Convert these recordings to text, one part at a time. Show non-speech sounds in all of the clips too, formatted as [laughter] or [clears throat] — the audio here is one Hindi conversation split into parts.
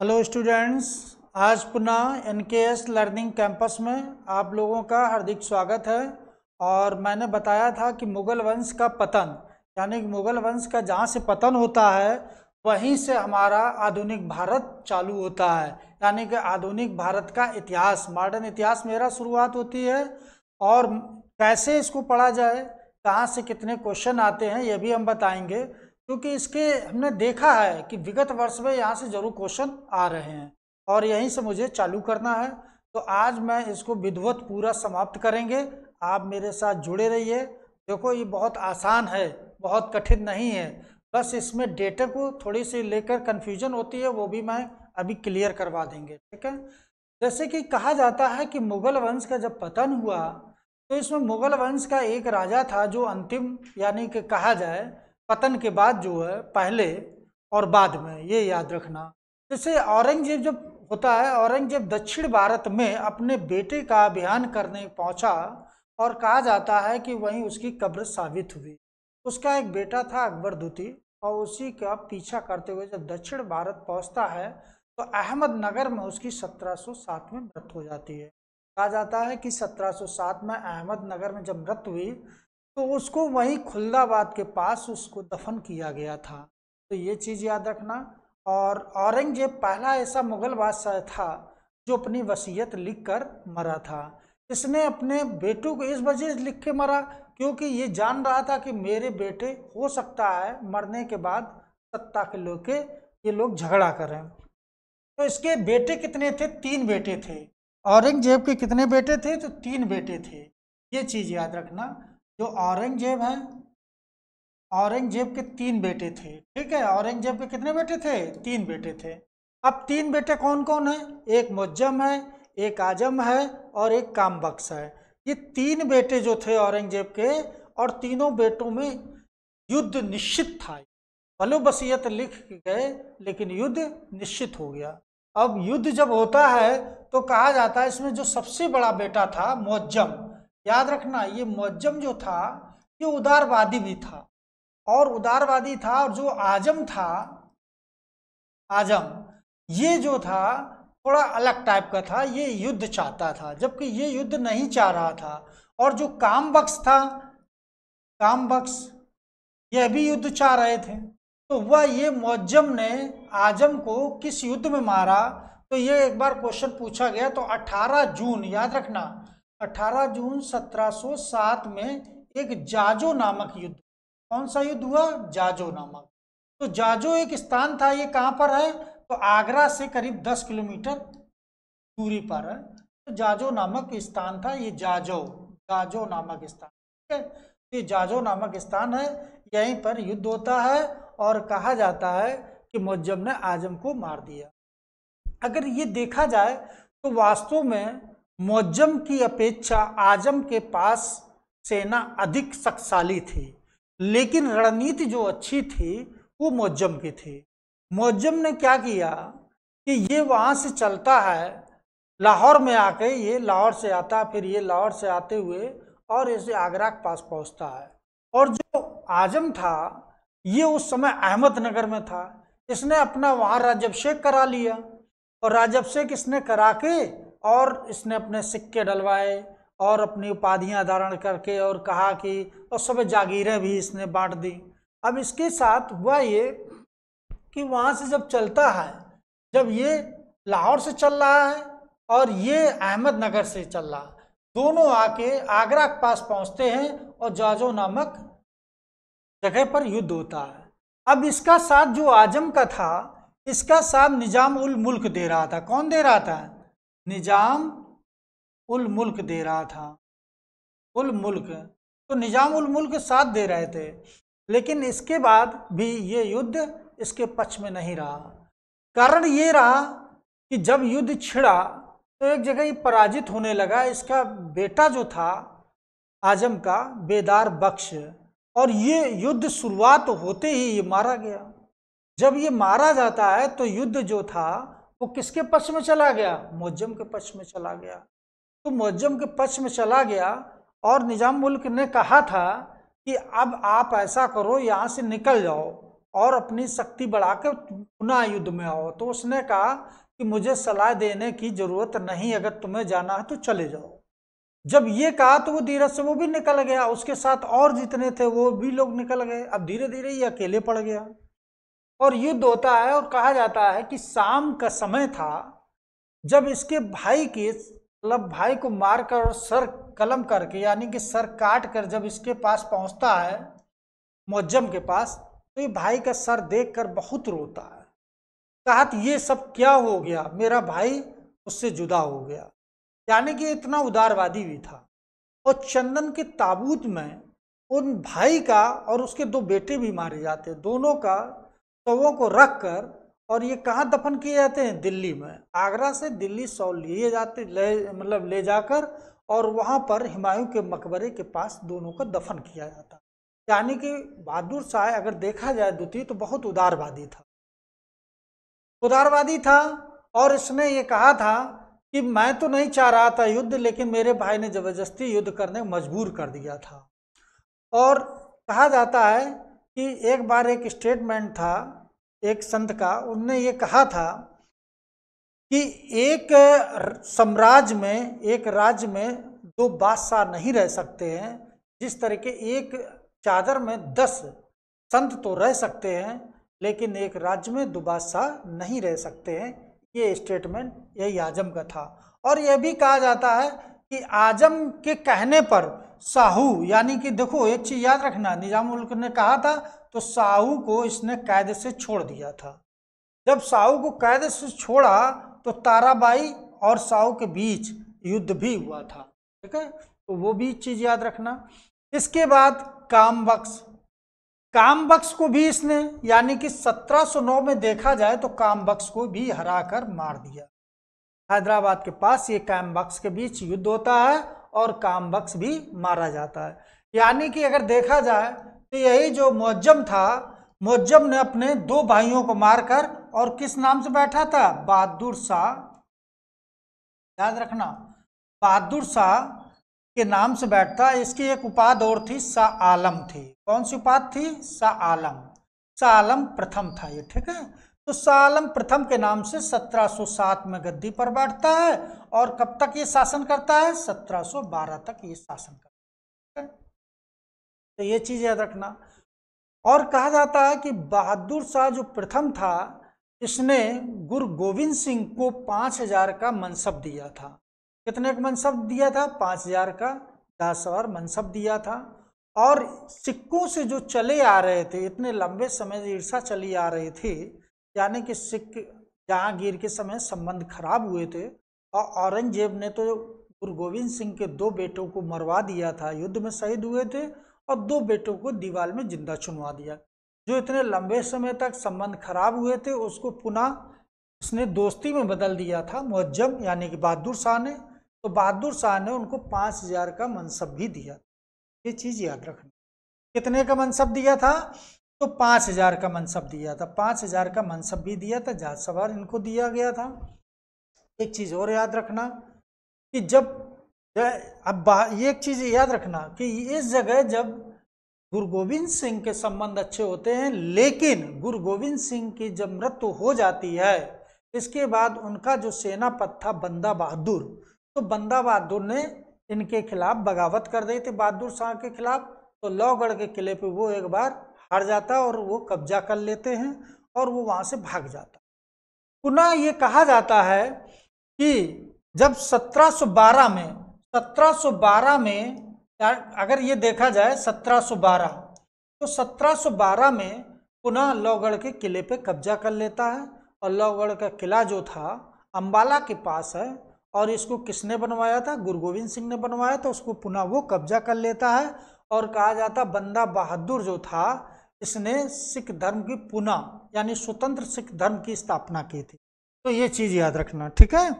हेलो स्टूडेंट्स आज पुनः एन के एस लर्निंग कैंपस में आप लोगों का हार्दिक स्वागत है। और मैंने बताया था कि मुग़ल वंश का पतन, यानी कि मुग़ल वंश का जहाँ से पतन होता है, वहीं से हमारा आधुनिक भारत चालू होता है। यानी कि आधुनिक भारत का इतिहास मॉडर्न इतिहास मेरा शुरुआत होती है। और कैसे इसको पढ़ा जाए, कहाँ से कितने क्वेश्चन आते हैं, ये भी हम बताएँगे। क्योंकि इसके हमने देखा है कि विगत वर्ष में यहाँ से ज़रूर क्वेश्चन आ रहे हैं और यहीं से मुझे चालू करना है। तो आज मैं इसको विधवत पूरा समाप्त करेंगे। आप मेरे साथ जुड़े रहिए। देखो, ये बहुत आसान है, बहुत कठिन नहीं है। बस इसमें डेटा को थोड़ी सी लेकर कन्फ्यूज़न होती है, वो भी मैं अभी क्लियर करवा देंगे, ठीक है? जैसे कि कहा जाता है कि मुगल वंश का जब पतन हुआ तो इसमें मुगल वंश का एक राजा था जो अंतिम यानी कि कहा जाए पतन के बाद जो है, पहले और बाद में, ये याद रखना। जैसे औरंगज़ेब जब होता है, औरंगज़ेब दक्षिण भारत में अपने बेटे का अभियान करने पहुँचा और कहा जाता है कि वहीं उसकी कब्र साबित हुई। उसका एक बेटा था अकबर दुती और उसी का पीछा करते हुए जब दक्षिण भारत पहुँचता है तो अहमदनगर में उसकी 1707 में मृत हो जाती है। कहा जाता है कि 1707 में अहमदनगर में जब मृत हुई तो उसको वहीं खुल्दाबाद के पास उसको दफन किया गया था। तो ये चीज़ याद रखना। और औरंगज़ेब पहला ऐसा मुगल बादशाह था जो अपनी वसीयत लिख कर मरा था। इसने अपने बेटों को इस वजह से लिख के मरा क्योंकि ये जान रहा था कि मेरे बेटे हो सकता है मरने के बाद सत्ता के लोग के ये लोग झगड़ा करें। तो इसके बेटे कितने थे? तीन बेटे थे। औरंगज़ेब के कितने बेटे थे? तो तीन बेटे थे। ये चीज़ याद रखना। जो औरंगज़ेब हैं, औरंगज़ेब के तीन बेटे थे। ठीक है, औरंगज़ेब के कितने बेटे थे? तीन बेटे थे। अब तीन बेटे कौन कौन है? एक मुज्जम है, एक आज़म है और एक कामबख्श है। ये तीन बेटे जो थे औरंगज़ेब के और तीनों बेटों में युद्ध निश्चित था। भलो बसीयत लिख गए, लेकिन युद्ध निश्चित हो गया। अब युद्ध जब होता है तो कहा जाता है इसमें जो सबसे बड़ा बेटा था, मुज्जम याद रखना, ये मुज्जम जो था, ये उदारवादी भी था। और उदारवादी था और जो आज़म था, आज़म, ये जो था, थोड़ा अलग टाइप का था, ये युद्ध चाहता था, जबकि ये युद्ध नहीं चाह रहा था। और जो काम बख्श था, काम बख्श, यह भी युद्ध चाह रहे थे। तो वह ये मुज्जम ने आज़म को किस युद्ध में मारा? तो ये एक बार क्वेश्चन पूछा गया तो 18 जून, याद रखना 18 जून 1707 में एक जाजो नामक युद्ध। कौन सा युद्ध हुआ? जाजो नामक। तो जाजो एक स्थान था, ये कहाँ पर है? तो आगरा से करीब 10 किलोमीटर दूरी पर है। तो जाजो नामक स्थान था, ये जाजो जाजो नामक स्थान, ठीक है? ये जाजो नामक स्थान है, यहीं पर युद्ध होता है और कहा जाता है कि मुज्जम ने आज़म को मार दिया। अगर ये देखा जाए तो वास्तव में मुज्जम की अपेक्षा आज़म के पास सेना अधिक शक्तिशाली थी, लेकिन रणनीति जो अच्छी थी, वो मुज्जम की थी। मुज्जम ने क्या किया कि ये वहाँ से चलता है, लाहौर में आके ये लाहौर से आता, फिर ये लाहौर से आते हुए और इसे आगरा के पास पहुँचता है। और जो आज़म था, ये उस समय अहमदनगर में था। इसने अपना वहाँ राजभिषेक करा लिया और राजभिषेक इसने करा के और इसने अपने सिक्के डलवाए और अपनी उपाधियाँ धारण करके और कहा कि और सब जागीरें भी इसने बांट दी। अब इसके साथ हुआ ये कि वहाँ से जब चलता है, जब ये लाहौर से चल रहा है और ये अहमदनगर से चल रहा दोनों आके आगरा के पास पहुँचते हैं और जाजो नामक जगह पर युद्ध होता है। अब इसका साथ जो आज़म का था, इसका साथ निज़ाम उल मुल्क दे रहा था। कौन दे रहा था? निज़ाम उल मुल्क दे रहा था। उल मुल्क तो निज़ाम उल मुल्क साथ दे रहे थे, लेकिन इसके बाद भी ये युद्ध इसके पक्ष में नहीं रहा। कारण ये रहा कि जब युद्ध छिड़ा तो एक जगह ये पराजित होने लगा, इसका बेटा जो था, आज़म का बेदार बख्श, और ये युद्ध शुरुआत होते ही ये मारा गया। जब ये मारा जाता है तो युद्ध जो था वो किसके पक्ष में चला गया? मुज्जम के पक्ष में चला गया। तो मुज्जम के पक्ष में चला गया और निज़ाम मुल्क ने कहा था कि अब आप ऐसा करो, यहाँ से निकल जाओ और अपनी शक्ति बढ़ाकर पुनः युद्ध में आओ। तो उसने कहा कि मुझे सलाह देने की ज़रूरत नहीं, अगर तुम्हें जाना है तो चले जाओ। जब ये कहा तो वो धीरज से वो भी निकल गया। उसके साथ और जितने थे वो भी लोग निकल गए। अब धीरे धीरे ये अकेले पड़ गया। और युद्ध होता है और कहा जाता है कि शाम का समय था, जब इसके भाई के मतलब भाई को मारकर और सर कलम करके, यानी कि सर काट कर जब इसके पास पहुँचता है मुज्जम के पास तो ये भाई का सर देखकर बहुत रोता है। कहा ये सब क्या हो गया? मेरा भाई उससे जुदा हो गया। यानी कि इतना उदारवादी भी था। और चंदन के ताबूत में उन भाई का और उसके दो बेटे भी मारे जाते दोनों का शवों को रख कर और ये कहाँ दफन किए जाते हैं? दिल्ली में। आगरा से दिल्ली सौ लिए जाते, ले मतलब ले जाकर, और वहाँ पर हुमायूं के मकबरे के पास दोनों का दफन किया जाता। यानी कि बहादुर शाह अगर देखा जाए द्वितीय तो बहुत उदारवादी था। उदारवादी था, और इसने ये कहा था कि मैं तो नहीं चाह रहा था युद्ध, लेकिन मेरे भाई ने ज़बरदस्ती युद्ध करने मजबूर कर दिया था। और कहा जाता है कि एक बार एक स्टेटमेंट था, एक संत का, उनने ये कहा था कि एक साम्राज्य में, एक राज्य में दो बादशाह नहीं रह सकते हैं, जिस तरह के एक चादर में दस संत तो रह सकते हैं, लेकिन एक राज्य में दो बादशाह नहीं रह सकते हैं। ये स्टेटमेंट यही आज़म का था। और यह भी कहा जाता है कि आज़म के कहने पर साहू, यानी कि देखो, एक चीज़ याद रखना, निज़ाम उल्क ने कहा था तो साहू को इसने कैद से छोड़ दिया था। जब साहू को कैद से छोड़ा तो ताराबाई और साहू के बीच युद्ध भी हुआ था, ठीक है? तो वो भी चीज़ याद रखना। इसके बाद काम बख्श। काम बख्श को भी इसने, यानी कि 1709 में देखा जाए तो काम बख्श को भी हराकर मार दिया। हैदराबाद के पास ये काम बख्श के बीच युद्ध होता है और काम बख्श भी मारा जाता है। यानी कि अगर देखा जाए तो यही जो मुज्जम था मुज्जम ने अपने दो भाइयों को मारकर और किस नाम से बैठा था? बहादुर शाह। याद रखना, बहादुर शाह के नाम से बैठता, इसकी एक उपाध और थी, शाह आलम थी। कौन सी उपाध थी? शाह आलम। शाह आलम प्रथम था ये, ठीक है? तो शाह आलम प्रथम के नाम से 1707 में गद्दी पर बैठता है और कब तक ये शासन करता है? 1712 तक ये शासन करता है। तो ये चीज़ याद रखना। और कहा जाता है कि बहादुर शाह जो प्रथम था, इसने गुरु गोविंद सिंह को पाँच हज़ार का मनसब दिया था। कितने का मनसब दिया था? पाँच हज़ार का, दस हज़ार मनसब दिया था। और सिक्कों से जो चले आ रहे थे, इतने लंबे समय से ईर्षा चली आ रही थी यानी कि सिख जहांगीर के समय संबंध खराब हुए थे और औरंगज़ेब ने तो गुरु गोविंद सिंह के दो बेटों को मरवा दिया था, युद्ध में शहीद हुए थे और दो बेटों को दीवार में ज़िंदा चुनवा दिया। जो इतने लंबे समय तक संबंध खराब हुए थे, उसको पुनः उसने दोस्ती में बदल दिया था मुज्जम यानी कि बहादुर शाह ने। तो बहादुर शाह ने उनको पाँच हज़ार का मनसब भी दिया। ये चीज़ याद रखना। कितने का मनसब दिया था? तो पाँच हज़ार का मनसब दिया था। पाँच हज़ार का मनसब भी दिया था जात सवार इनको दिया गया था। एक चीज़ और याद रखना कि जब, अब ये एक चीज़ याद रखना कि इस जगह जब गुरु गोविंद सिंह के संबंध अच्छे होते हैं, लेकिन गुरु गोविंद सिंह की जब मृत्यु हो जाती है, इसके बाद उनका जो सेनापत था बंदा बहादुर तो बंदा बहादुर ने इनके खिलाफ बगावत कर दी थी, बहादुर शाह के खिलाफ। तो लौगढ़ के किले पे वो एक बार हार जाता और वो कब्जा कर लेते हैं और वो वहाँ से भाग जाता। पुनः ये कहा जाता है कि जब 1712 में 1712 में अगर ये देखा जाए 1712 तो 1712 में पुनः लौगढ़ के किले पे कब्जा कर लेता है और लौगढ़ का किला जो था, अंबाला के पास है और इसको किसने बनवाया था? गुरु गोविंद सिंह ने बनवाया था। उसको पुनः वो कब्जा कर लेता है और कहा जाता, बंदा बहादुर जो था इसने सिख धर्म की पुनः, यानी स्वतंत्र सिख धर्म की स्थापना की थी। तो ये चीज़ याद रखना, ठीक है?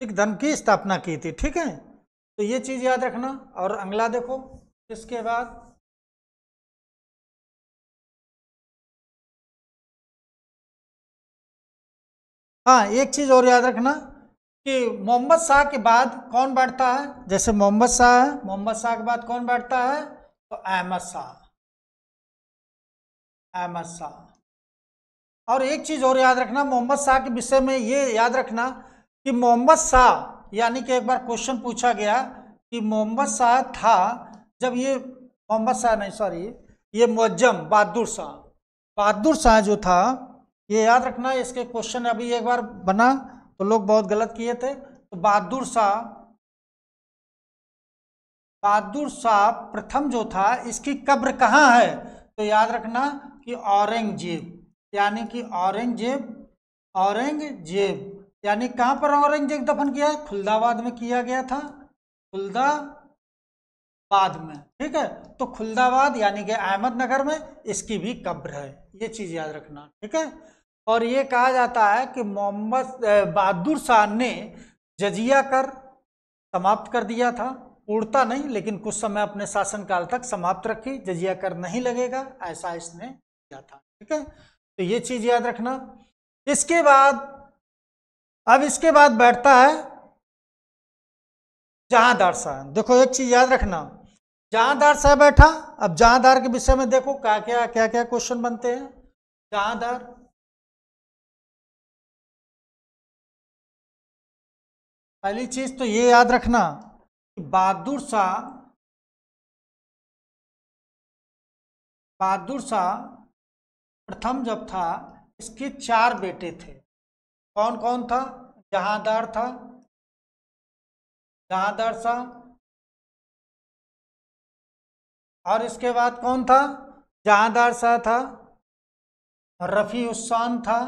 सिख धर्म की स्थापना की थी, ठीक है? तो ये चीज़ याद रखना, और अगला देखो, इसके बाद हाँ एक चीज़ और याद रखना कि मोहम्मद शाह के बाद कौन बैठता है? जैसे मोहम्मद शाह है, मोहम्मद शाह के बाद कौन बैठता है? तो अहमद शाह। अहमद शाह। और एक चीज़ और याद रखना, मोहम्मद शाह के विषय में ये याद रखना कि मोहम्मद शाह, यानी कि एक बार क्वेश्चन पूछा गया कि मोहम्मद शाह था जब ये, मोहम्मद शाह नहीं सॉरी ये मुअज्जम, बहादुर शाह। बहादुर शाह जो था, ये याद रखना, इसके क्वेश्चन अभी एक बार बना। तो लोग बहुत गलत किए थे। तो बहादुर शाह बहादुर शाह प्रथम जो था, इसकी कब्र कहाँ है? तो याद रखना कि औरंगज़ेब यानी कि औरंगज़ेब औरंगज़ेब यानी कहाँ पर औरंगज़ेब दफन किया है? खुलदाबाद में किया गया था। खुलदाबाद में, ठीक है? तो खुलदाबाद, यानी कि अहमदनगर में, इसकी भी कब्र है। ये चीज़ याद रखना, ठीक है? और ये कहा जाता है कि मोहम्मद बहादुर शाह ने जजिया कर समाप्त कर दिया था। उड़ता नहीं, लेकिन कुछ समय अपने शासनकाल तक समाप्त रखी। जजिया कर नहीं लगेगा, ऐसा इसने किया था। ठीक है? तो ये चीज़ याद रखना। इसके बाद, अब इसके बाद बैठता है जहांदार शाह देखो, एक चीज़ याद रखना। जहांदार शाह बैठा। अब जहांदार के विषय में देखो क्या क्या क्या क्या क्वेश्चन बनते हैं। जहांदार पहली चीज़ तो ये याद रखना बहादुर शाह बहादुर शाह प्रथम जब था, इसके चार बेटे थे। कौन कौन था? जहादार था, जहादार शाह। और इसके बाद कौन था? जहादार शाह था रफ़ी उस्सान था।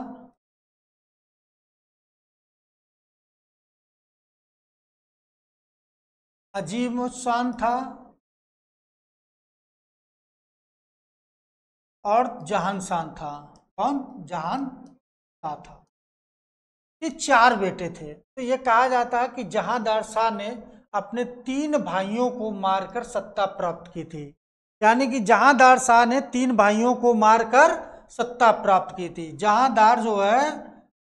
अजीम उस्सान था। और जहान शान था। कौन? जहान शाह था। ये चार बेटे थे। तो ये कहा जाता है कि जहांदार शाह ने अपने तीन भाइयों को मारकर सत्ता प्राप्त की थी। यानी कि जहांदार शाह ने तीन भाइयों को मारकर सत्ता प्राप्त की थी। जहांदार जो है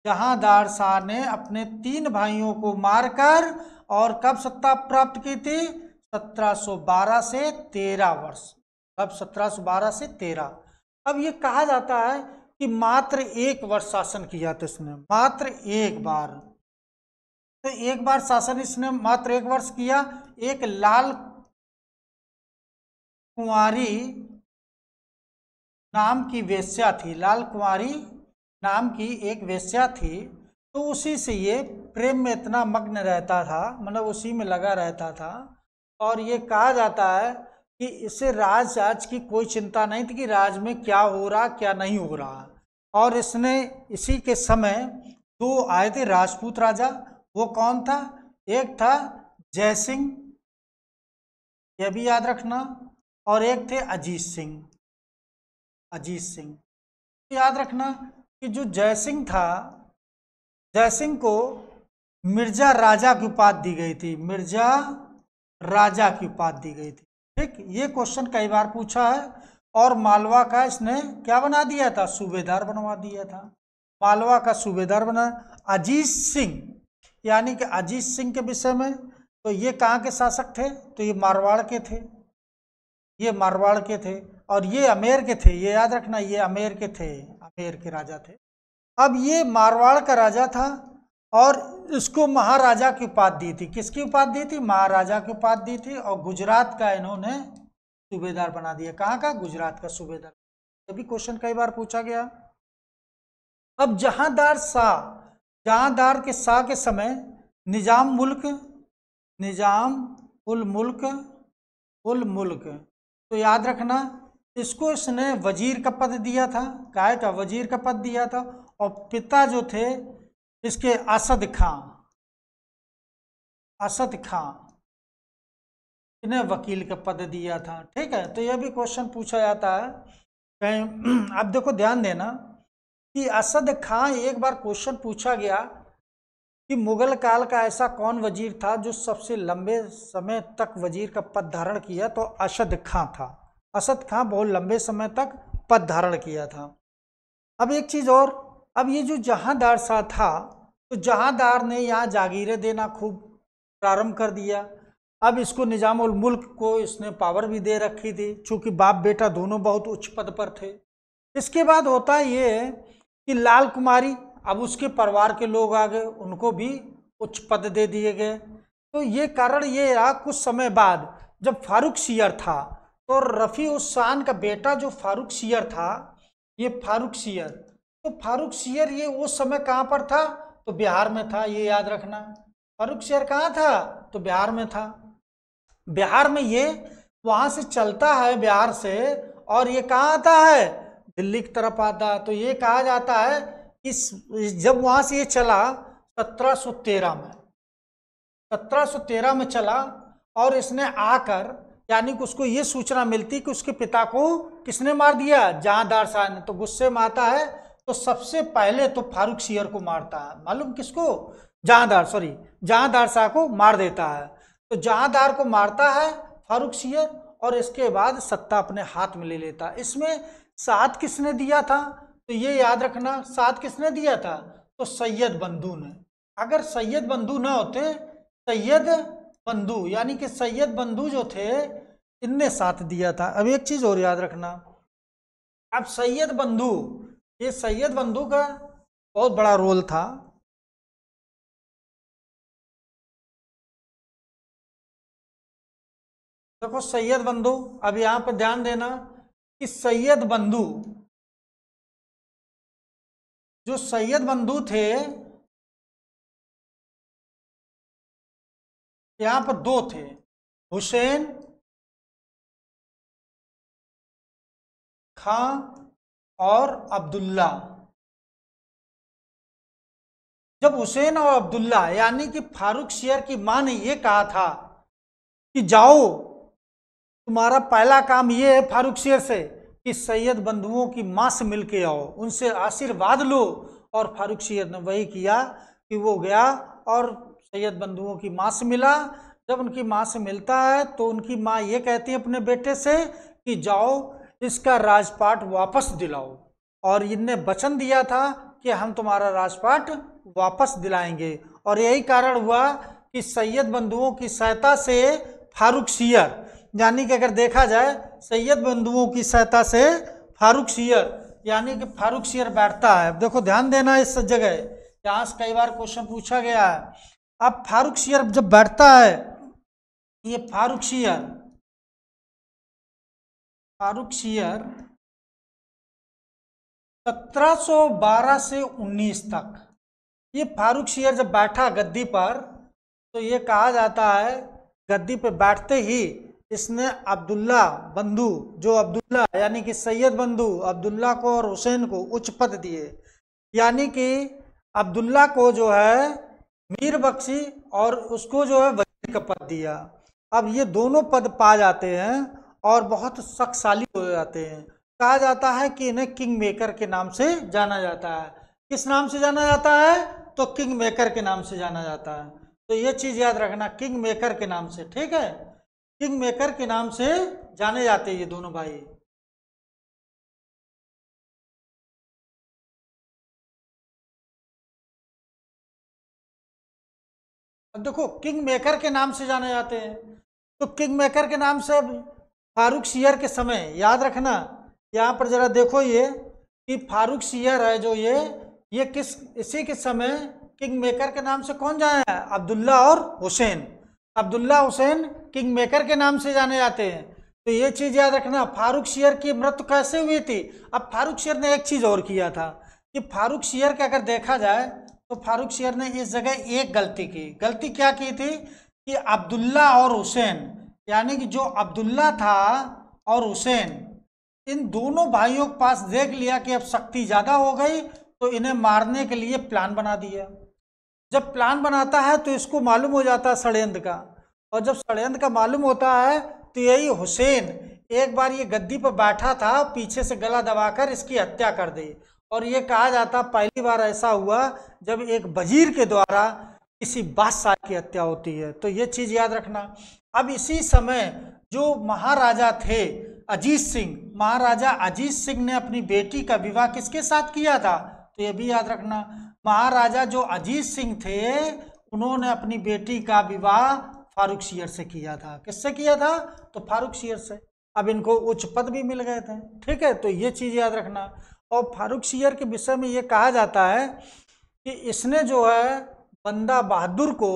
जहांदार शाह ने अपने तीन भाइयों को मारकर और कब सत्ता प्राप्त की थी? 1712 से 13 वर्ष। कब? 1712 से 13 अब ये कहा जाता है कि मात्र एक वर्ष शासन किया था इसने। मात्र एक बार। तो एक बार शासन इसने मात्र एक वर्ष किया। एक लाल कुंवारी नाम की वेश्या थी। लाल कुंवारी नाम की एक वेश्या थी। तो उसी से ये प्रेम में इतना मग्न रहता था मतलब उसी में लगा रहता था। और ये कहा जाता है कि इसे राज आज की कोई चिंता नहीं थी कि राज में क्या हो रहा, क्या नहीं हो रहा। और इसने इसी के समय दो आए थे, राजपूत राजा, वो कौन था? एक था जय सिंह, यह भी याद रखना, और एक थे अजीत सिंह अजीत सिंह। याद रखना कि जो जय सिंह था, जय सिंह को मिर्ज़ा राजा की उपाधि दी गई थी। मिर्ज़ा राजा की उपाधि दी गई थी। ठीक, ये क्वेश्चन कई बार पूछा है और मालवा का इसने क्या बना दिया था? सूबेदार बनवा दिया था। मालवा का सूबेदार बना अजीत सिंह। यानी कि अजीत सिंह के विषय में तो ये कहाँ के शासक थे? तो ये मारवाड़ के थे। ये मारवाड़ के थे और ये अमेर के थे। ये याद रखना, ये अमेर के थे, अमेर के राजा थे। अब ये मारवाड़ का राजा था और इसको महाराजा की उपाधि दी थी। किसकी उपाधि दी थी? महाराजा की उपाधि दी थी और गुजरात का इन्होंने सूबेदार बना दिया। कहाँ का? गुजरात का सूबेदार। तभी क्वेश्चन कई बार पूछा गया। अब जहांदार शाह जहांदार के शाह के समय निज़ाम मुल्क, निज़ाम उल मुल्क उल मुल्क। तो याद रखना, इसको इसने वज़ीर का पद दिया था काय का वज़ीर का पद दिया था और पिता जो थे इसके असद खां असद खां, इन्हें वकील का पद दिया था। ठीक है तो यह भी क्वेश्चन पूछा जाता है। कहीं, [clears throat] अब देखो, ध्यान देना कि असद खां एक बार क्वेश्चन पूछा गया कि मुगल काल का ऐसा कौन वज़ीर था जो सबसे लंबे समय तक वज़ीर का पद धारण किया? तो असद खां था। असद खां बहुत लंबे समय तक पद धारण किया था। अब एक चीज़ और अब ये जो जहांदार शाह था तो जहांदार ने यहाँ जागीरें देना खूब प्रारंभ कर दिया। अब इसको निज़ाम उल मुल्क को इसने पावर भी दे रखी थी, चूँकि बाप बेटा दोनों बहुत उच्च पद पर थे। इसके बाद होता ये कि लाल कुमारी, अब उसके परिवार के लोग आ गए, उनको भी उच्च पद दे दिए गए। तो ये कारण ये रहा कुछ समय बाद, जब फारूक सियर था तो रफ़ी उस्सान का बेटा जो फारूक सियर था, ये फारूक सियर तो फारूक सियर ये उस समय कहाँ पर था? तो बिहार में था, ये याद रखना। फारूक सियर कहाँ था? तो बिहार में था। बिहार में ये वहाँ से चलता है बिहार से और ये कहाँ आता है? दिल्ली की तरफ़ आता तो ये कहा जाता है इस जब वहाँ से ये चला 1713 में। 1713 में चला और इसने आकर, यानी कि उसको ये सूचना मिलती कि उसके पिता को किसने मार दिया? जहांदार शाह ने। तो गुस्से में आता है तो सबसे पहले तो फारूक सियर को मारता है। मालूम किसको? जहादार सॉरी जहादार शाह को मार देता है। तो जहादार को मारता है फारूक सियर और इसके बाद सत्ता अपने हाथ में ले लेता है। इसमें साथ किसने दिया था? तो ये याद रखना साथ किसने दिया था? तो सैयद बंधु ने। अगर सैयद बंधु ना होते, सैयद बंधु, यानी कि सैयद बंधु जो थे, इनने साथ दिया था। अब एक चीज़ और याद रखना। अब सैयद बंधु ये सैयद बंधु का बहुत बड़ा रोल था। देखो सैयद बंधु, अब यहाँ पर ध्यान देना कि सैयद बंधु, जो सैयद बंधु थे, यहाँ पर दो थे, हुसैन खां और अब्दुल्ला। जब हुसैन और अब्दुल्ला, यानी कि फारूक शेयर की माँ ने यह कहा था कि जाओ, तुम्हारा पहला काम यह है फारूक शेयर से कि सैयद बंधुओं की माँ से मिल के आओ, उनसे आशीर्वाद लो। और फारूक शेयर ने वही किया कि वो गया और सैयद बंधुओं की माँ से मिला। जब उनकी माँ से मिलता है तो उनकी माँ ये कहती है अपने बेटे से कि जाओ इसका राजपाट वापस दिलाओ। और इनने वचन दिया था कि हम तुम्हारा राजपाट वापस दिलाएँगे। और यही कारण हुआ कि सैयद बंधुओं की सहायता से फारूक सियर, यानी कि अगर देखा जाए, सैयद बंधुओं की सहायता से फारूक सियर, यानी कि फारूक सियर बैठता है। देखो, ध्यान देना इस जगह। यहाँ से कई बार क्वेश्चन पूछा गया है। अब फारूक शेयर जब बैठता है, ये फारूक शेयर फारूक शेयर 1712 से 19 तक। ये फारूक शेयर जब बैठा गद्दी पर तो ये कहा जाता है, गद्दी पे बैठते ही इसने अब्दुल्ला बंधु, जो अब्दुल्ला, यानी कि सैयद बंधु, अब्दुल्ला को और हुसैन को उच्च पद दिए। यानी कि अब्दुल्ला को जो है, मीर बख्शी और उसको जो है वज़ीर का पद दिया। अब ये दोनों पद पा जाते हैं और बहुत शक्तिशाली हो जाते हैं। कहा जाता है कि इन्हें किंग मेकर के नाम से जाना जाता है। किस नाम से जाना जाता है? तो किंग मेकर के नाम से जाना जाता है। तो ये चीज़ याद रखना किंग मेकर के नाम से, ठीक है? किंग मेकर के नाम से जाने जाते हैं ये दोनों भाई। अब देखो किंग मेकर के नाम से जाने जाते हैं। तो किंग मेकर के नाम से फारूक शियर के समय, याद रखना, यहाँ पर जरा देखो ये, कि फारूक शियर है जो ये ये किस, इसी के समय किंग मेकर के नाम से कौन जाना है अब्दुल्ला और हुसैन। अब्दुल्ला, हुसैन किंग मेकर के नाम से जाने जाते हैं। तो ये चीज़ याद रखना, फारूक शेयर की मृत्यु कैसे हुई थी? अब फारूक शेयर ने एक चीज़ और किया था, कि फारूक शेयर का अगर देखा जाए तो फारूक शेर ने इस जगह एक गलती की। गलती क्या की थी? कि अब्दुल्ला और हुसैन यानी कि जो अब्दुल्ला था और हुसैन, इन दोनों भाइयों के पास देख लिया कि अब शक्ति ज़्यादा हो गई तो इन्हें मारने के लिए प्लान बना दिया। जब प्लान बनाता है तो इसको मालूम हो जाता है षड्यंत्र का। और जब षड्यंत्र का मालूम होता है तो यही हुसैन एक बार ये गद्दी पर बैठा था, पीछे से गला दबाकर इसकी हत्या कर दी। और ये कहा जाता, पहली बार ऐसा हुआ जब एक वज़ीर के द्वारा किसी बादशाह की हत्या होती है। तो ये चीज़ याद रखना। अब इसी समय जो महाराजा थे, अजीत सिंह, महाराजा अजीत सिंह ने अपनी बेटी का विवाह किसके साथ किया था? तो ये भी याद रखना, महाराजा जो अजीत सिंह थे, उन्होंने अपनी बेटी का विवाह फारूक शेयर से किया था। किससे किया था? तो फारूक शेयर से। अब इनको उच्च पद भी मिल गए थे। ठीक है तो ये चीज़ याद रखना। और फारूक शेयर के विषय में ये कहा जाता है कि इसने जो है बंदा बहादुर को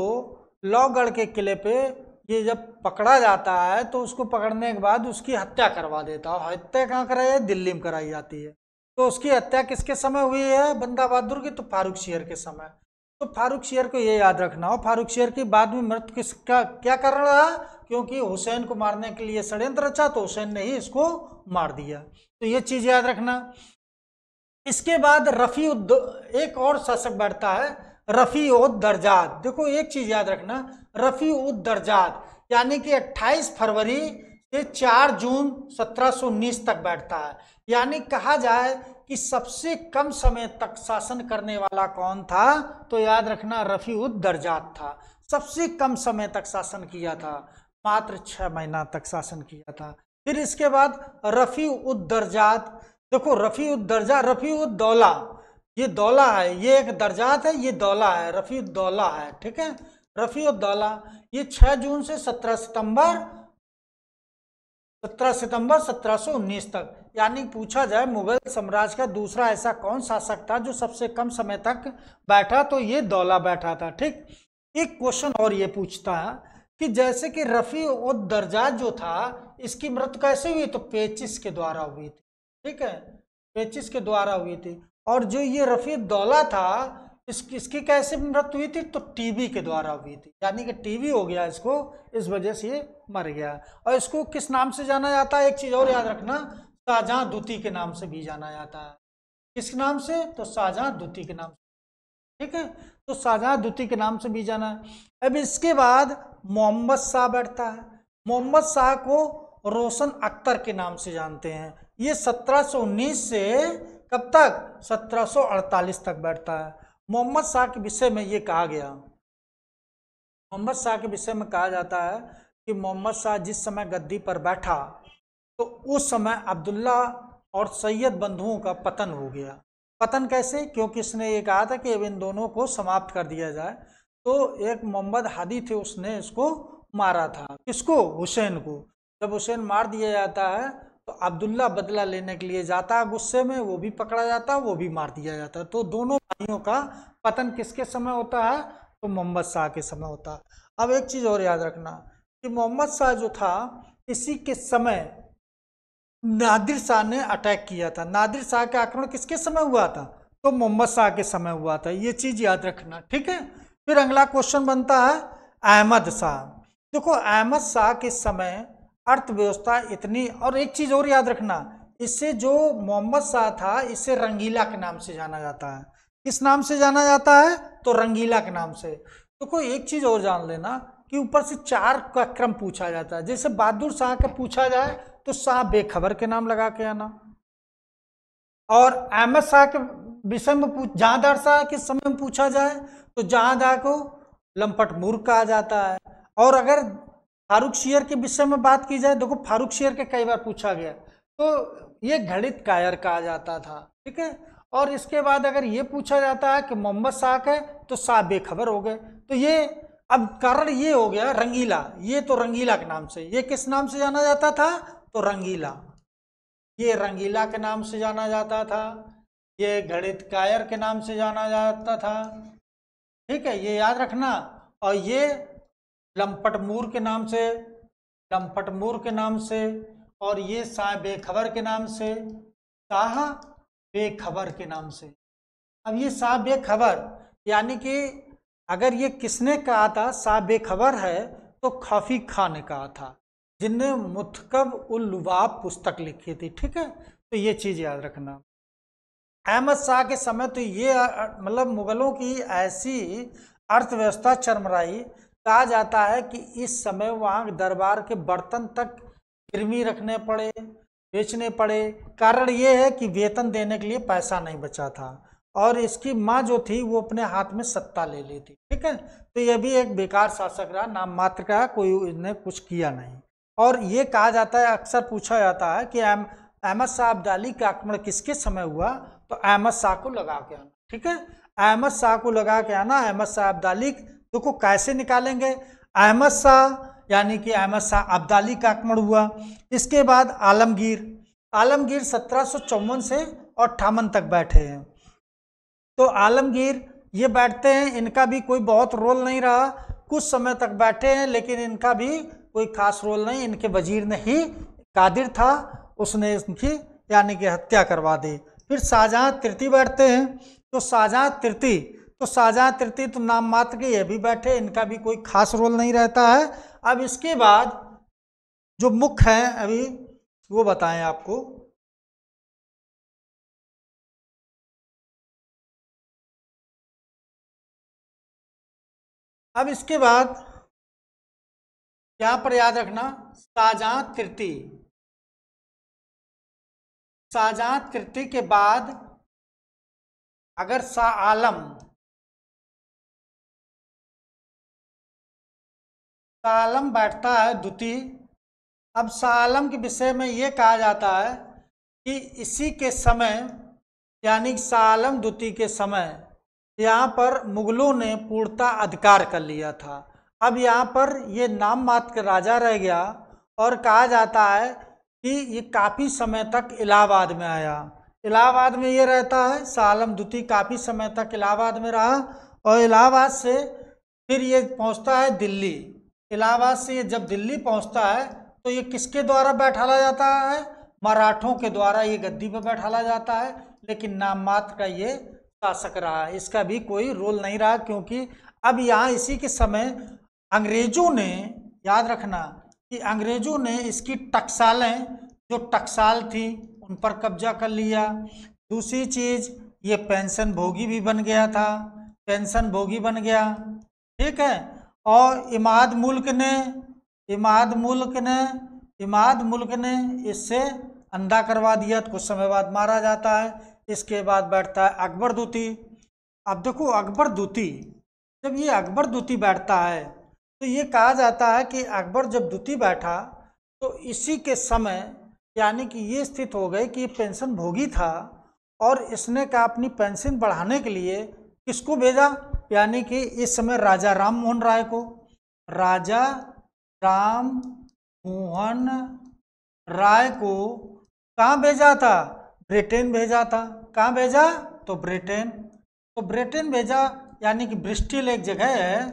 लौगढ़ के किले पे ये जब पकड़ा जाता है तो उसको पकड़ने के बाद उसकी हत्या करवा देता है। हत्या कहाँ कराई है? दिल्ली में कराई जाती है। तो उसकी हत्या किसके समय हुई है? बंदा बहादुर की तो फारूक शेयर के समय। तो फारूक शेयर को ये याद रखना हो। फारूक शेयर की बाद में मृत्यु किसका, क्या कर रहा? है क्योंकि हुसैन को मारने के लिए षड्यंत्र रचा तो हुसैन ने ही इसको मार दिया। तो ये चीज़ याद रखना। इसके बाद रफ़ी एक और शासक बैठता है। रफ़ी दर्जात। देखो, एक चीज़ याद रखना रफ़ी दर्जात, यानी कि 28 फरवरी से 4 जून 1719 तक बैठता है। यानी कहा जाए कि सबसे कम समय तक शासन करने वाला कौन था? तो याद रखना रफ़ी दर्जात था। सबसे कम समय तक शासन किया था, मात्र छः महीना तक शासन किया था। फिर इसके बाद रफ़ी उद दर्जात। देखो रफ़ी उद दर्जा रफ़ी उद दौला ये दौला है, ये एक दर्जात है, ये दौला है, रफ़ी दौला है, ठीक है? रफ़ी दौला, ये 6 जून से 17 सितंबर 17 सितंबर 1719 तक। यानी पूछा जाए, मुगल साम्राज्य का दूसरा ऐसा कौन शासक था जो सबसे कम समय तक बैठा? तो ये दौला बैठा था, ठीक? एक क्वेश्चन और ये पूछता है कि जैसे कि रफ़ी उद दर्जा जो था, इसकी मृत्यु कैसे हुई? तो पेचिस के द्वारा हुई थी, ठीक है? पेचिस के द्वारा हुई थी। और जो ये रफ़ी दौला था, इस, इसकी कैसे मृत्यु हुई थी? तो टीबी के द्वारा हुई थी। यानी कि टीबी हो गया इसको, इस वजह से ये मर गया। और इसको किस नाम से जाना जाता है? एक चीज़ और याद रखना, शाहजहां दूती के नाम से भी जाना जाता है। किस नाम से? तो शाहजहां दूती के नाम से। ठीक है? तो शाहजहां दूती के नाम से भी जाना है। अब इसके बाद मोहम्मद शाह बैठता है। मोहम्मद शाह को रोशन अख्तर के नाम से जानते हैं। ये 1719 से कब तक? 1748 तक बैठता है। मोहम्मद शाह के विषय में ये कहा गया। मोहम्मद शाह के विषय में कहा जाता है कि मोहम्मद शाह जिस समय गद्दी पर बैठा तो उस समय अब्दुल्ला और सैयद बंधुओं का पतन हो गया। पतन कैसे? क्योंकि इसने ये कहा था कि अब इन दोनों को समाप्त कर दिया जाए। तो एक मोहम्मद हादी थे, उसने इसको मारा था। किसको? हुसैन को। जब हुसैन मार दिया जाता है तो अब्दुल्ला बदला लेने के लिए जाता है गुस्से में, वो भी पकड़ा जाता है, वो भी मार दिया जाता है। तो दोनों भाइयों का पतन किसके समय होता है? तो मोहम्मद शाह के समय होता है। अब एक चीज़ और याद रखना कि मोहम्मद शाह जो था, इसी के समय नादिर शाह ने अटैक किया था। नादिर शाह का आक्रमण किसके समय हुआ था? तो मोहम्मद शाह के समय हुआ था। ये चीज़ याद रखना, ठीक है? फिर अगला क्वेश्चन बनता है अहमद शाह। देखो, अहमद शाह के समय अर्थव्यवस्था इतनी, और एक चीज़ और याद रखना, इससे जो मोहम्मद शाह था इसे रंगीला के नाम से जाना जाता है। किस नाम से जाना जाता है? तो रंगीला के नाम से। तो कोई एक चीज़ और जान लेना कि ऊपर से चार का क्रम पूछा जाता है। जैसे बहादुर शाह का पूछा जाए तो शाह बेखबर के नाम लगा के आना। और अहमद शाह के विषय में जहांदार शाह के समय में पूछा जाए तो जहांदार को लंपट मूर्ख कहा जाता है। और अगर फारूक शेयर के विषय में बात की जाए, देखो फारूक शेयर के कई बार पूछा गया। तो ये घड़ित कायर कहा जाता था, ठीक है? और इसके बाद अगर ये पूछा जाता है कि मोहम्मद शाह है तो शाह बेखबर हो गए। तो ये, अब कारण ये हो गया रंगीला। ये तो रंगीला के नाम से, ये किस नाम से जाना जाता था? तो रंगीला। ये रंगीला के नाम से जाना जाता था, ये घड़ित कायर के नाम से जाना जाता था, ठीक है? ये याद रखना। और ये लंपट मूर के नाम से लंपट मूर के नाम से, और ये शाह बेखबर के नाम से शाह बेखबर के नाम से। अब ये शाह बेखबर, यानी कि अगर ये किसने कहा था शाह बेखबर है तो खाफी खान ने कहा था, जिनने मुतकब उल्लुबाब पुस्तक लिखी थी, ठीक है? तो ये चीज़ याद रखना। अहमद शाह के समय तो ये मतलब मुगलों की ऐसी अर्थव्यवस्था चरमराई कहा जाता है कि इस समय वहाँ दरबार के बर्तन तक गिरवी रखने पड़े, बेचने पड़े। कारण ये है कि वेतन देने के लिए पैसा नहीं बचा था और इसकी माँ जो थी, वो अपने हाथ में सत्ता ले ली थी। ठीक है? तो ये भी एक बेकार शासक रहा, नाम मात्र का कोई इसने कुछ किया नहीं। और ये कहा जाता है, अक्सर पूछा जाता है कि अहमद शाह अब्दाली का आक्रमण किसके समय हुआ? तो अहमद शाह को लगा के आना। ठीक है? अहमद शाह को लगा के आना, अहमद शाह अब्दाली देखो कैसे निकालेंगे? अहमद शाह, यानी कि अहमद शाह अब्दाली का आक्रमण हुआ। इसके बाद आलमगीर। आलमगीर सत्रह से अट्ठावन तक बैठे हैं। तो आलमगीर, ये बैठते हैं, इनका भी कोई बहुत रोल नहीं रहा। कुछ समय तक बैठे हैं, लेकिन इनका भी कोई खास रोल नहीं। इनके वज़ीर ने ही कादिर था, उसने इनकी, यानी कि हत्या करवा दी। फिर शाहजहाँ तृतीय बैठते हैं। तो शाहजहाँ तृतीय तो शाहजहाँ तृतीय तो नाम मात्र के ये भी बैठे, इनका भी कोई खास रोल नहीं रहता है। अब इसके बाद जो मुख्य है, अभी वो बताएँ आपको। अब इसके बाद यहाँ पर याद रखना शाहजहां तृतीय। शाहजहां तृतीय के बाद अगर शाह आलम आलम बैठता है द्वितीय। अब आलम के विषय में ये कहा जाता है कि इसी के समय, यानी आलम द्वितीय के समय, यहाँ पर मुगलों ने पूर्णता अधिकार कर लिया था। अब यहाँ पर ये नाम मात्र राजा रह गया और कहा जाता है कि ये काफ़ी समय तक इलाहाबाद में आया। इलाहाबाद में ये रहता है, सालम द्वितीय काफ़ी समय तक इलाहाबाद में रहा और इलाहाबाद से फिर ये पहुँचता है दिल्ली। इलाहाबाद से ये जब दिल्ली पहुँचता है तो ये किसके द्वारा बैठाला जाता है? मराठों के द्वारा ये गद्दी पर बैठाला जाता है। लेकिन नाम मात्र का ये शासक रहा है। इसका भी कोई रोल नहीं रहा, क्योंकि अब यहाँ इसी के समय अंग्रेज़ों ने, याद रखना कि अंग्रेज़ों ने इसकी टकसालें, जो टकसाल थी, उन पर कब्जा कर लिया। दूसरी चीज़, ये पेंशन भोगी भी बन गया था। पेंशन भोगी बन गया। ठीक है? और इमाद मुल्क ने, इमाद मुल्क ने, इमाद मुल्क ने इससे अंधा करवा दिया। तो कुछ समय बाद मारा जाता है, इसके बाद बैठता है अकबर दूती। अब देखो अकबर दूती, जब ये अकबर दूती बैठता है तो ये कहा जाता है कि अकबर जब दूती बैठा तो इसी के समय, यानी कि ये स्थित हो गई कि ये पेंशन भोगी था, और इसने कहा अपनी पेंशन बढ़ाने के लिए किसको भेजा? यानी कि इस समय राजा राम मोहन राय को, राजा राम मोहन राय को कहाँ भेजा था? ब्रिटेन भेजा था। कहाँ भेजा? तो ब्रिटेन। तो ब्रिटेन भेजा, यानी कि ब्रिस्टिल एक जगह है,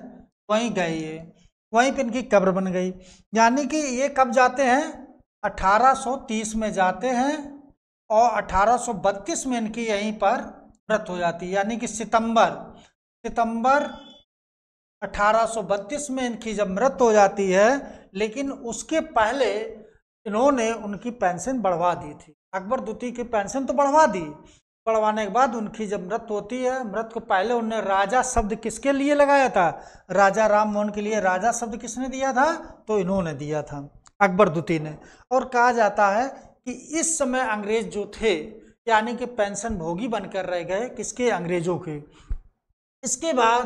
वहीं गए ये। वहीं पर इनकी कब्र बन गई। यानी कि ये कब जाते हैं? 1830 में जाते हैं और 1832 में इनकी यहीं पर मृत हो जाती है। यानी कि सितंबर। सितंबर 1832 में इनकी जब मृत हो जाती है, लेकिन उसके पहले इन्होंने उनकी पेंशन बढ़वा दी थी। अकबर द्वितीय की पेंशन तो बढ़वा दी। बढ़वाने के बाद उनकी जब मृत होती है, मृत को पहले उन्होंने राजा शब्द किसके लिए लगाया था? राजा राम मोहन के लिए राजा शब्द किसने दिया था? तो इन्होंने दिया था, अकबर द्वितीय ने। और कहा जाता है कि इस समय अंग्रेज़ जो थे, यानी कि पेंशन भोगी बनकर रह गए किसके? अंग्रेज़ों के। इसके बाद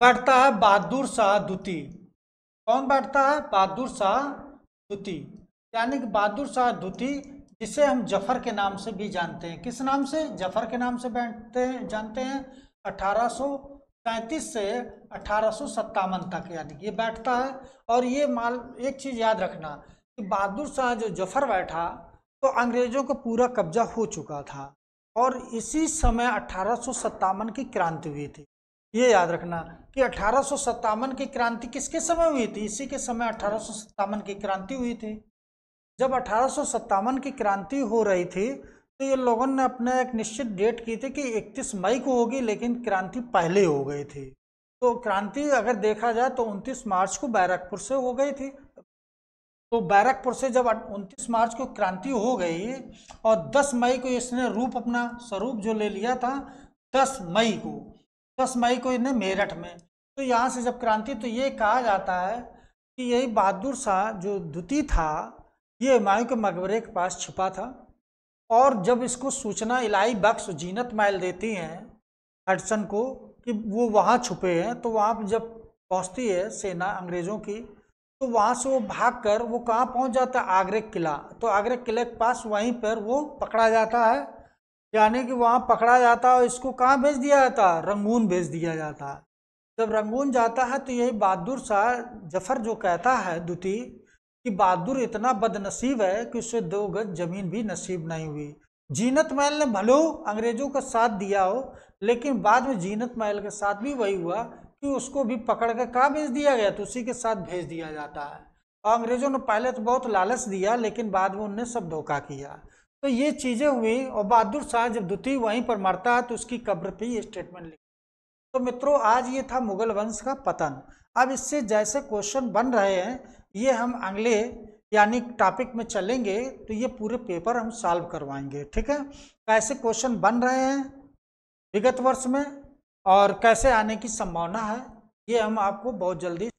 बैठता है बहादुर शाह द्वितीय कौन बैठता है? बहादुर शाह द्वितीय यानी कि बहादुर शाह द्वितीय जिसे हम ज़फ़र के नाम से भी जानते हैं। किस नाम से? ज़फ़र के नाम से बैठते हैं, जानते हैं। अठारह से अठारह सौ सत्तावन तक, यानी कि ये बैठता है। और ये माल, एक चीज़ याद रखना कि बहादुर शाह जो ज़फ़र बैठा तो अंग्रेज़ों का पूरा कब्जा हो चुका था। और इसी समय अठारह सौ सत्तावन की क्रांति हुई थी। ये याद रखना कि अठारह सौ सत्तावन की क्रांति किसके समय हुई थी? इसी के समय अठारह की क्रांति हुई थी। जब अठारह की क्रांति हो रही थी तो ये लोगों ने अपने एक निश्चित डेट की थी कि 31 मई को होगी, लेकिन क्रांति पहले हो गई थी। तो क्रांति अगर देखा जाए तो 29 मार्च को बैरकपुर से हो गई थी। तो बैरकपुर से जब 29 मार्च को क्रांति हो गई और 10 मई को इसने रूप अपना स्वरूप जो ले लिया था 10 मई को 10 मई को इन्हें मेरठ में। तो यहाँ से जब क्रांति तो ये कहा जाता है कि यही बहादुर शाह जो द्वितीय था, ये हुमायूं के मकबरे के पास छुपा था। और जब इसको सूचना इलाई बख्श जीनत माइल देती हैं, हडसन को, कि वो वहाँ छुपे हैं तो वहाँ जब पहुँचती है सेना अंग्रेज़ों की तो वहाँ से वो भाग कर वो कहाँ पहुँच जाता है? आगरे किला। तो आगरे किले के पास वहीं पर वो पकड़ा जाता है। यानी कि वहाँ पकड़ा जाता है और इसको कहाँ भेज दिया जाता है? रंगून भेज दिया जाता है। जब रंगून जाता है तो यही बहादुर शाह ज़फ़र जो कहता है दुती कि बहादुर इतना बदनसीब है कि उसे दो गज ज़मीन भी नसीब नहीं हुई। जीनत महल ने भलो अंग्रेज़ों का साथ दिया हो, लेकिन बाद में जीनत महल के साथ भी वही हुआ कि उसको भी पकड़ कर कहाँ भेज दिया गया? तो उसी के साथ भेज दिया जाता है। और अंग्रेज़ों ने पहले तो बहुत लालच दिया, लेकिन बाद में उनने सब धोखा किया। तो ये चीज़ें हुई और बहादुर शाह जब द्वितीय वहीं पर मरता है तो उसकी कब्र पे ये स्टेटमेंट लिखा। तो मित्रों, आज ये था मुगल वंश का पतन। अब इससे जैसे क्वेश्चन बन रहे हैं, ये हम अगले, यानी टॉपिक में चलेंगे तो ये पूरे पेपर हम सॉल्व करवाएँगे, ठीक है? कैसे क्वेश्चन बन रहे हैं विगत वर्ष में। और कैसे आने की संभावना है, ये हम आपको बहुत जल्दी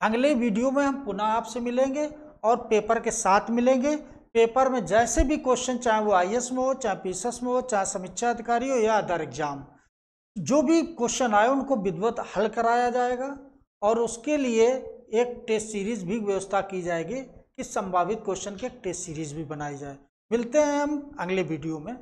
अगले वीडियो में हम पुनः आपसे मिलेंगे और पेपर के साथ मिलेंगे। पेपर में जैसे भी क्वेश्चन, चाहे वो आईएएस में हो, चाहे पी में हो, चाहे समीक्षा अधिकारी हो या अदर एग्ज़ाम, जो भी क्वेश्चन आए उनको विद्वत हल कराया जाएगा और उसके लिए एक टेस्ट सीरीज़ भी व्यवस्था की जाएगी कि संभावित क्वेश्चन के टेस्ट सीरीज़ भी बनाई जाए। मिलते हैं हम अगले वीडियो में।